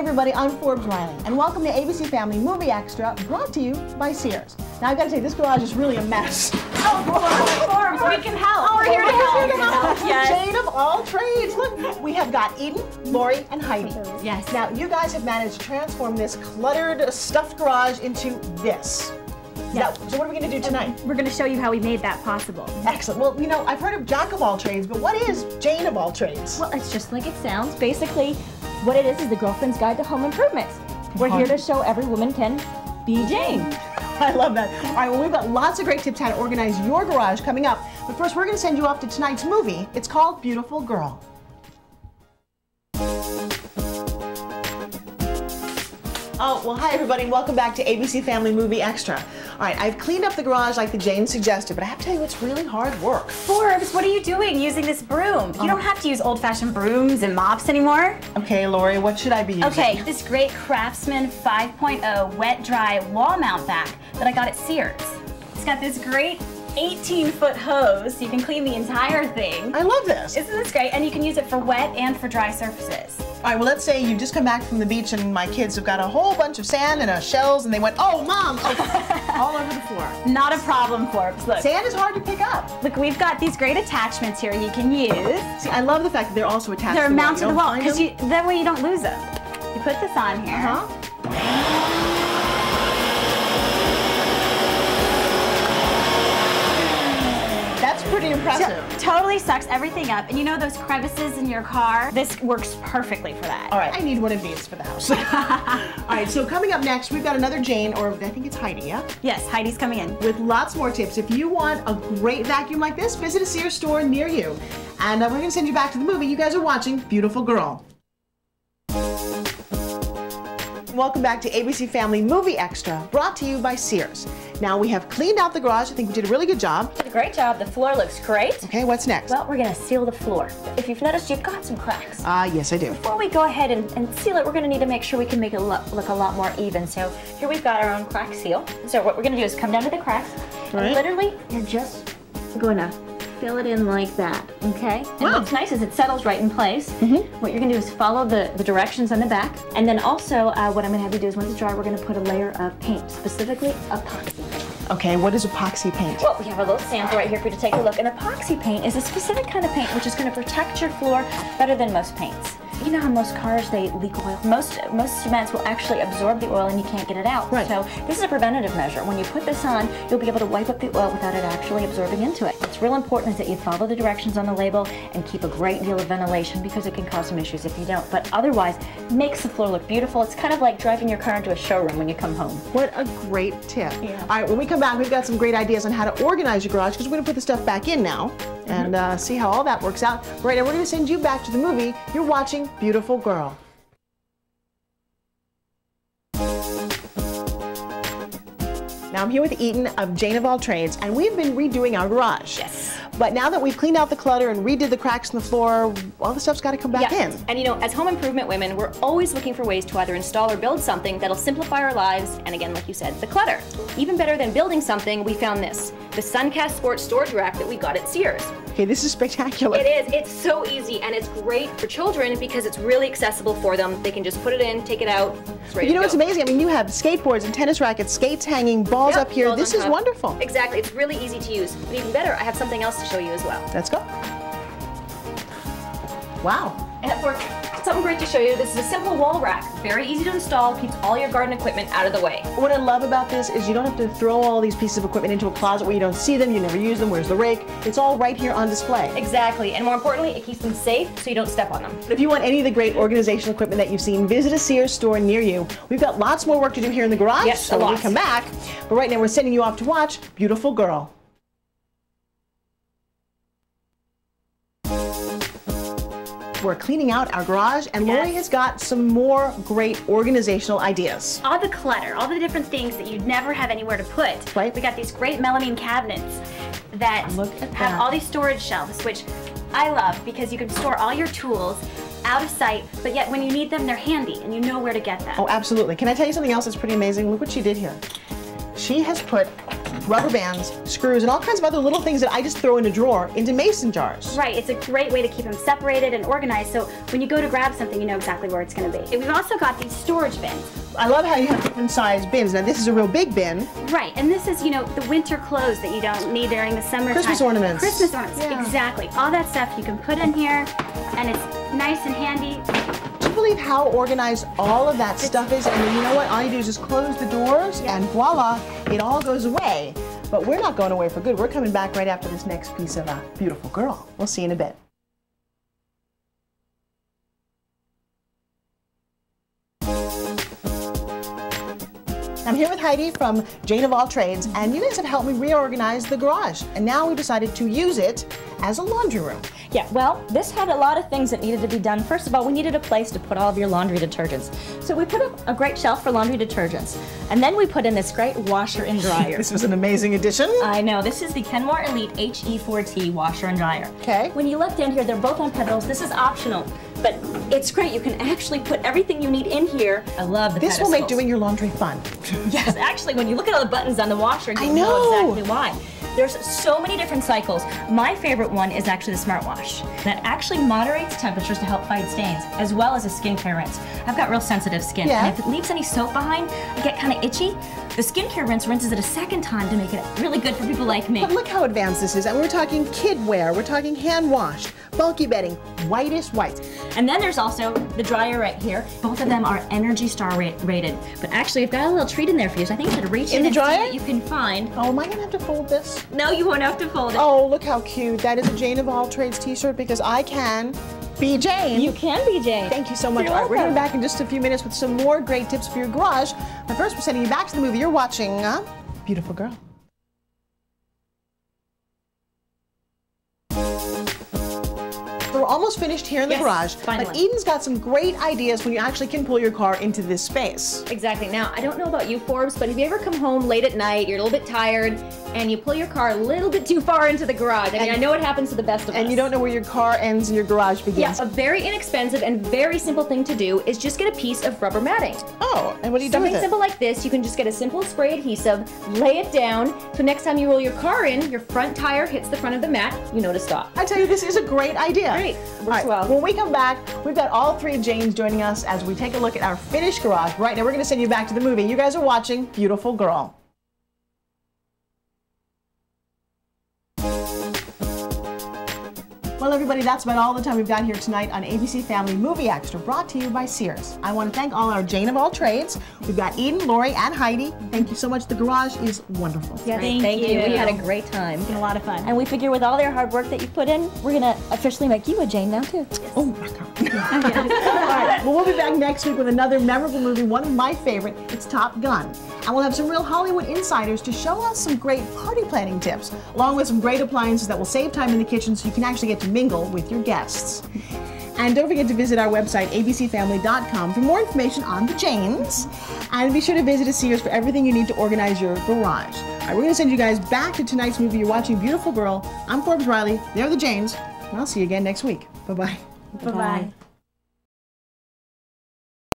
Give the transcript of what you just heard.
everybody, I'm Forbes Riley, and welcome to ABC Family Movie Extra, brought to you by Sears. Now, I've got to say, this garage is really a mess. Oh, Forbes, we can help. Oh, We're here to help. Yes. Jane of all trades. Look, we have got Eden, Lori, and Heidi. Yes. Now, you guys have managed to transform this cluttered, stuffed garage into this. Yeah. Now, so what are we going to do tonight? We're going to show you how we made that possible. Excellent. Well, you know, I've heard of Jack of all trades, but what is Jane of all trades? Well, it's just like it sounds. Basically, what it is is the Girlfriend's Guide to Home Improvements. We're here to show every woman can be Jane. I love that. All right, well, we've got lots of great tips how to organize your garage coming up. But first, we're going to send you off to tonight's movie. It's called Beautiful Girl. Oh, well, hi, everybody. Welcome back to ABC Family Movie Extra. All right, I've cleaned up the garage like the Jane suggested, but I have to tell you, it's really hard work. Forbes, what are you doing using this broom? You don't oh. have to use old-fashioned brooms and mops anymore. Okay, Lori, what should I be using? Okay, this great Craftsman 5.0 wet dry wall mount vac that I got at Sears. It's got this great 18 foot hose so you can clean the entire thing. I love this. Isn't this great? And you can use it for wet and for dry surfaces. All right, well, let's say you've just come back from the beach and my kids have got a whole bunch of sand and uh, shells and they went, oh, mom, oh, all over the floor. Not a problem, Forbes. Look, Sand is hard to pick up. look, we've got these great attachments here you can use. See, I love the fact that they're also attached They're to the wall. mounted to the wall because that way you don't lose them. You put this on here. Huh? Pretty impressive. Totally sucks everything up. And you know those crevices in your car? This works perfectly for that. All right, I need one of these for the house. All right, so coming up next, we've got another Jane, or I think it's Heidi, yeah? Yes, Heidi's coming in. With lots more tips. If you want a great vacuum like this, visit a Sears store near you. And uh, we're gonna send you back to the movie. You guys are watching Beautiful Girl. Welcome back to ABC Family Movie Extra, brought to you by Sears. Now we have cleaned out the garage. I think we did a really good job. Did a great job. The floor looks great. Okay, what's next? Well, we're gonna seal the floor. If you've noticed, you've got some cracks. Ah, yes, I do. Before we go ahead and, and seal it, we're gonna need to make sure we can make it look, look a lot more even. So here we've got our own crack seal. So what we're gonna do is come down to the cracks, Right. and literally, you're just gonna fill it in like that, okay? And Wow. What's nice is it settles right in place. What you're gonna do is follow the, the directions on the back, and then also uh, what I'm gonna have you do is once it's dry, we're gonna put a layer of paint, specifically epoxy paint. Okay, what is epoxy paint? Well, we have a little sample right here for you to take a look. And epoxy paint is a specific kind of paint which is going to protect your floor better than most paints. You know how most cars they leak oil. Most most cements will actually absorb the oil and you can't get it out. Right. So this is a preventative measure. When you put this on, you'll be able to wipe up the oil without it actually absorbing into it. What's real important is that you follow the directions on the label and keep a great deal of ventilation because it can cause some issues if you don't. But otherwise, makes the floor look beautiful. It's kind of like driving your car into a showroom when you come home. What a great tip. Yeah. All right, when we come back, we've got some great ideas on how to organize your garage because we're going to put the stuff back in now and uh, see how all that works out. Right now, we're going to send you back to the movie. You're watching Beautiful Girl. Now I'm here with Eden of Jane of All Trades, and we've been redoing our garage. Yes. But now that we've cleaned out the clutter and redid the cracks in the floor, all the stuff's got to come back Yeah. in. And you know, as home improvement women, we're always looking for ways to either install or build something that'll simplify our lives, and again, like you said, the clutter. Even better than building something, we found this the Suncast Sports Storage Rack that we got at Sears. Okay, this is spectacular. It is, it's so easy, and it's great for children because it's really accessible for them. They can just put it in, take it out, You know what's amazing? I mean, you have skateboards and tennis rackets, skates hanging, balls Yep, up here. balls This is top. wonderful. Exactly, it's really easy to use. But even better, I have something else to show you as well. Let's go. Wow. And for something great to show you, this is a simple wall rack. Very easy to install, keeps all your garden equipment out of the way. What I love about this is you don't have to throw all these pieces of equipment into a closet where you don't see them, you never use them. Where's the rake? It's all right here on display. Exactly, and more importantly, it keeps them safe so you don't step on them. If you want any of the great organizational equipment that you've seen, visit a Sears store near you. We've got lots more work to do here in the garage, Yes, so when we come back. But right now we're sending you off to watch Beautiful Girl. We're cleaning out our garage, and Lori has got some more great organizational ideas. all the clutter, all the different things that you'd never have anywhere to put. Right. We got these great melamine cabinets that have that. all these storage shelves, which I love because you can store all your tools out of sight, but yet when you need them, they're handy and you know where to get them. Oh, absolutely. Can I tell you something else that's pretty amazing? Look what she did here. She has put rubber bands, screws, and all kinds of other little things that I just throw in a drawer into mason jars. Right, it's a great way to keep them separated and organized so when you go to grab something, you know exactly where it's going to be. And we've also got these storage bins. I love how you have different size bins. Now this is a real big bin. Right, and this is, you know, the winter clothes that you don't need during the summer Christmas ornaments. Christmas ornaments, Yeah. exactly. All that stuff you can put in here, and it's nice and handy. You believe how organized all of that stuff is? And then you know what? All you do is just close the doors and voila, it all goes away. But we're not going away for good. We're coming back right after this next piece of a beautiful girl. We'll see you in a bit. I'm here with Heidi from Jane of All Trades, and you guys have helped me reorganize the garage. And now we decided to use it as a laundry room. Yeah, well, this had a lot of things that needed to be done. First of all, we needed a place to put all of your laundry detergents. So we put a, a great shelf for laundry detergents. And then we put in this great washer and dryer. This was an amazing addition. I know, this is the Kenmore Elite HE4T washer and dryer. Okay. When you look down here, they're both on pedals. This is optional, but it's great. You can actually put everything you need in here. I love the This will make doing your laundry fun. Yes, actually, when you look at all the buttons on the washer, you know. know. exactly why. There's so many different cycles. My favorite one is actually the Smart Wash that actually moderates temperatures to help fight stains, as well as a skincare rinse. I've got real sensitive skin, Yeah. and if it leaves any soap behind, I get kind of itchy. The skincare rinse rinses it a second time to make it really good for people like me. But look how advanced this is. And we're talking kid wear, we're talking hand washed, bulky bedding, whitest whites. And then there's also the dryer right here. Both of them are Energy Star ra- rated. But actually, I've got a little treat in there for you, so I think you should reach In in, the dryer? you can find. Oh, am I gonna have to fold this? No, you won't have to fold it. Oh, look how cute. That is a Jane of All Trades t-shirt because I can be Jane. You can be Jane. Thank you so much. You're All right, we're coming back in just a few minutes with some more great tips for your garage. But first, we're sending you back to the movie. You're watching uh, Beautiful Girl. Almost finished here in the Yes, garage. finally. But Eden's got some great ideas when you actually can pull your car into this space. Exactly. Now, I don't know about you, Forbes, but have you ever come home late at night, you're a little bit tired, and you pull your car a little bit too far into the garage? I mean, And- I know it happens to the best of us. And you don't know where your car ends and your garage Yeah, begins. a very inexpensive and very simple thing to do is just get a piece of rubber matting. Oh, and what do you do Something simple like this, you can just get a simple spray adhesive, lay it down, so next time you roll your car in, your front tire hits the front of the mat, you know to stop. I tell you, this is a great idea. Great. Right, well. When we come back, we've got all three Janes joining us as we take a look at our finished garage. Right now, we're going to send you back to the movie. You guys are watching Beautiful Girl. Everybody, that's about all the time we've got here tonight on ABC Family Movie Extra, brought to you by Sears. I want to thank all our Jane of all trades. We've got Eden, Lori, and Heidi. Thank you so much. The garage is wonderful. Yeah, Thank, you. We had a great time. Been a lot of fun. And we figure with all their hard work that you put in, we're gonna officially make you a Jane now too. Oh, all right. Back next week with another memorable movie, one of my favorite. It's Top Gun. And we'll have some real Hollywood insiders to show us some great party planning tips, along with some great appliances that will save time in the kitchen so you can actually get to mingle with your guests. And don't forget to visit our website, abcfamily.com, for more information on the Janes. And be sure to visit a Sears for everything you need to organize your garage. All right, we're going to send you guys back to tonight's movie. You're watching Beautiful Girl. I'm Forbes Riley. They're the Janes. And I'll see you again next week. Bye bye. Bye bye.